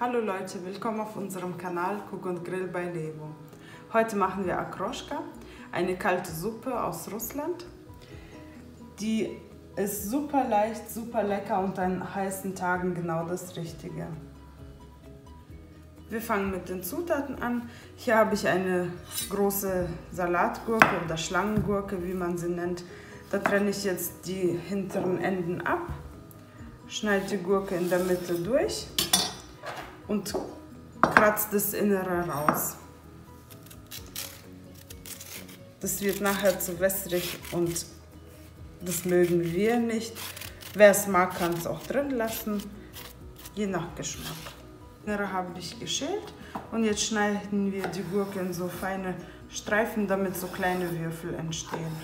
Hallo Leute, willkommen auf unserem Kanal Cook und Grill bei Levo. Heute machen wir Akroschka, eine kalte Suppe aus Russland. Die ist super leicht, super lecker und an heißen Tagen genau das Richtige. Wir fangen mit den Zutaten an. Hier habe ich eine große Salatgurke oder Schlangengurke, wie man sie nennt. Da trenne ich jetzt die hinteren Enden ab, schneide die Gurke in der Mitte durch und kratze das Innere raus. Das wird nachher zu wässrig und das mögen wir nicht. Wer es mag, kann es auch drin lassen, je nach Geschmack. Innere habe ich geschält und jetzt schneiden wir die Gurke in so feine Streifen, damit so kleine Würfel entstehen.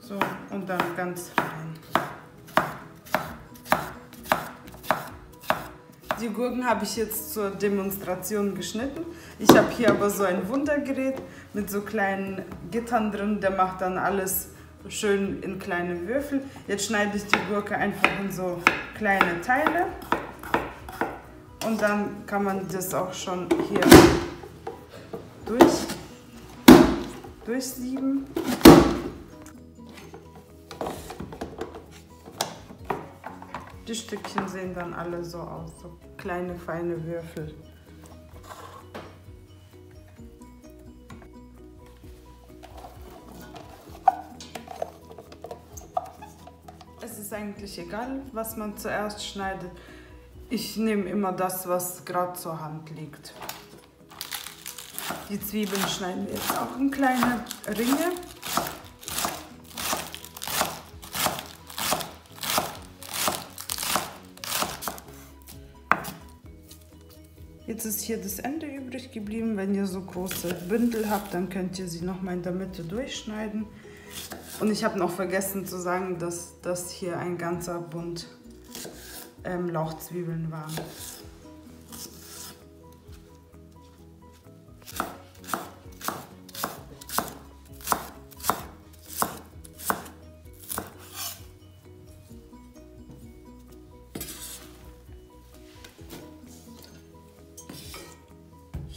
So, und dann ganz fein. Die Gurken habe ich jetzt zur Demonstration geschnitten. Ich habe hier aber so ein Wundergerät mit so kleinen Gittern drin, der macht dann alles schön in kleine Würfel. Jetzt schneide ich die Gurke einfach in so kleine Teile und dann kann man das auch schon hier durch, durchsieben. Die Stückchen sehen dann alle so aus, so kleine feine Würfel. Es ist eigentlich egal, was man zuerst schneidet. Ich nehme immer das, was gerade zur Hand liegt. Die Zwiebeln schneiden wir jetzt auch in kleine Ringe. Jetzt ist hier das Ende übrig geblieben. Wenn ihr so große Bündel habt, dann könnt ihr sie nochmal in der Mitte durchschneiden. Und ich habe noch vergessen zu sagen, dass das hier ein ganzer Bund ähm, Lauchzwiebeln waren.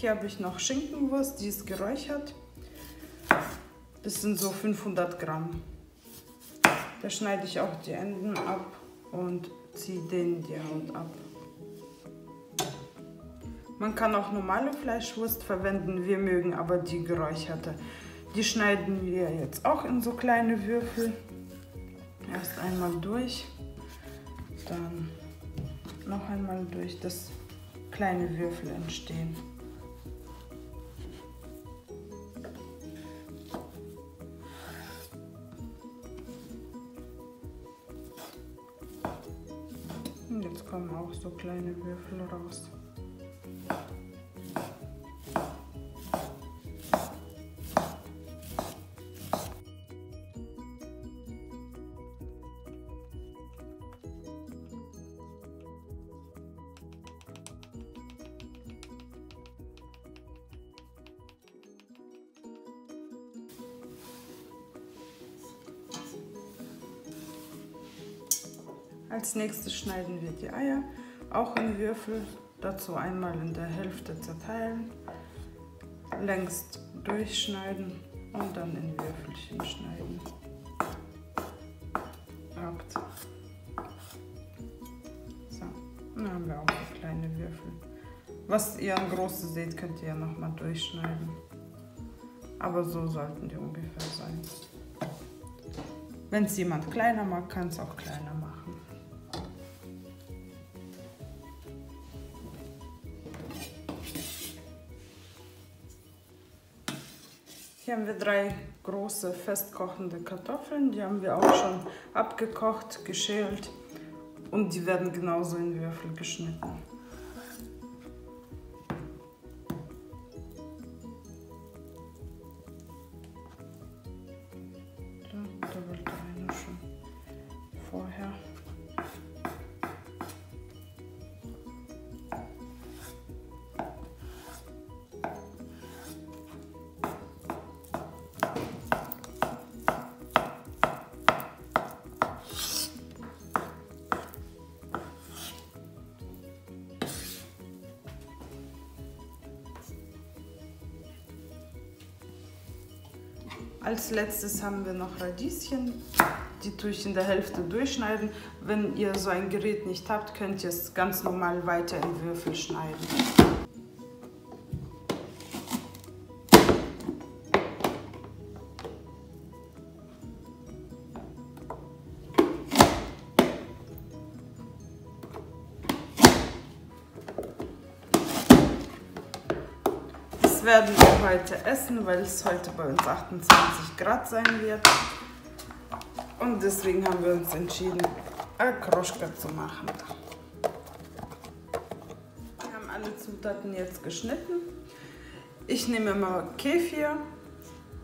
Hier habe ich noch Schinkenwurst, die ist geräuchert. Das sind so 500 Gramm. Da schneide ich auch die Enden ab und ziehe denen die Haut ab. Man kann auch normale Fleischwurst verwenden, wir mögen aber die geräucherte. Die schneiden wir jetzt auch in so kleine Würfel. Erst einmal durch, dann noch einmal durch, dass kleine Würfel entstehen. So kleine Würfel raus. Als nächstes schneiden wir die Eier, auch in Würfel, dazu einmal in der Hälfte zerteilen, längst durchschneiden und dann in Würfelchen schneiden. Hakt. So, dann haben wir auch so kleine Würfel. Was ihr an große seht, könnt ihr ja nochmal durchschneiden. Aber so sollten die ungefähr sein. Wenn es jemand kleiner mag, kann es auch kleiner machen. Hier haben wir drei große festkochende Kartoffeln. Die haben wir auch schon abgekocht, geschält und die werden genauso in Würfel geschnitten. Da wollte einer schon vorher. Als letztes haben wir noch Radieschen. Die tue ich in der Hälfte durchschneiden. Wenn ihr so ein Gerät nicht habt, könnt ihr es ganz normal weiter in Würfel schneiden. Werden wir heute essen, weil es heute bei uns 28 Grad sein wird. Und deswegen haben wir uns entschieden, Kroschka zu machen. Wir haben alle Zutaten jetzt geschnitten. Ich nehme immer Kefir.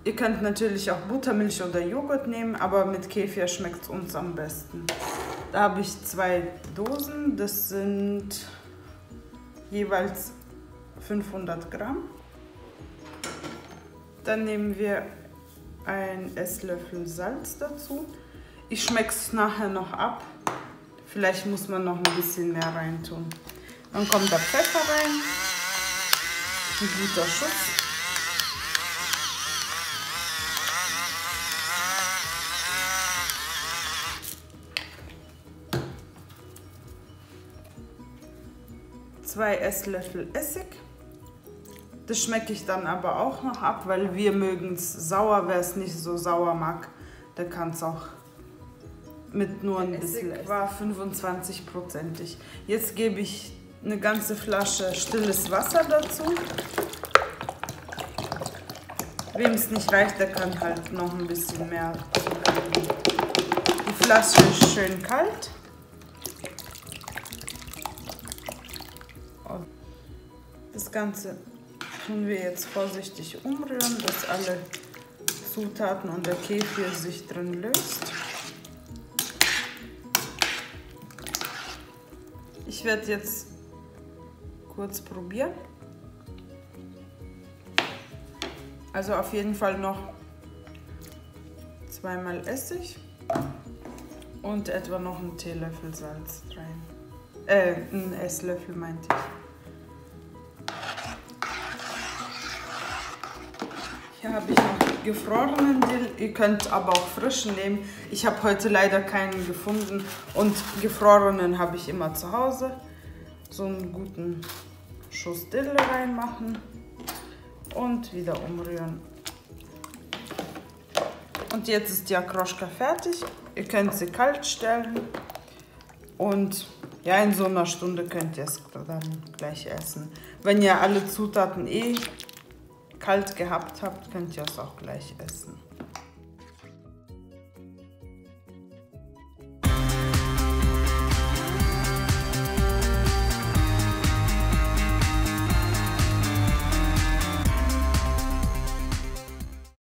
Ihr könnt natürlich auch Buttermilch oder Joghurt nehmen, aber mit Kefir schmeckt es uns am besten. Da habe ich zwei Dosen, das sind jeweils 500 Gramm. Dann nehmen wir einen Esslöffel Salz dazu. Ich schmecke es nachher noch ab. Vielleicht muss man noch ein bisschen mehr reintun. Dann kommt der Pfeffer rein. Ein guter Schuss. Zwei Esslöffel Essig. Das schmecke ich dann aber auch noch ab, weil wir mögen es sauer. Wer es nicht so sauer mag, der kann es auch mit nur ein bisschen. war 25-prozentig. Jetzt gebe ich eine ganze Flasche stilles Wasser dazu. Wem es nicht reicht, der kann halt noch ein bisschen mehr. Die Flasche ist schön kalt. Das Ganze tun wir jetzt vorsichtig umrühren, dass alle Zutaten und der Kefir sich drin löst. Ich werde jetzt kurz probieren. Also auf jeden Fall noch zweimal Essig und etwa noch einen Teelöffel Salz rein. Äh, einen Esslöffel meinte ich. Hier habe ich noch gefrorenen Dill. Ihr könnt aber auch frischen nehmen. Ich habe heute leider keinen gefunden und gefrorenen habe ich immer zu Hause. So einen guten Schuss Dill reinmachen und wieder umrühren. Und jetzt ist die Akroschka fertig. Ihr könnt sie kalt stellen und ja, in so einer Stunde könnt ihr es dann gleich essen. Wenn ihr alle Zutaten eh kalt gehabt habt, könnt ihr es auch gleich essen.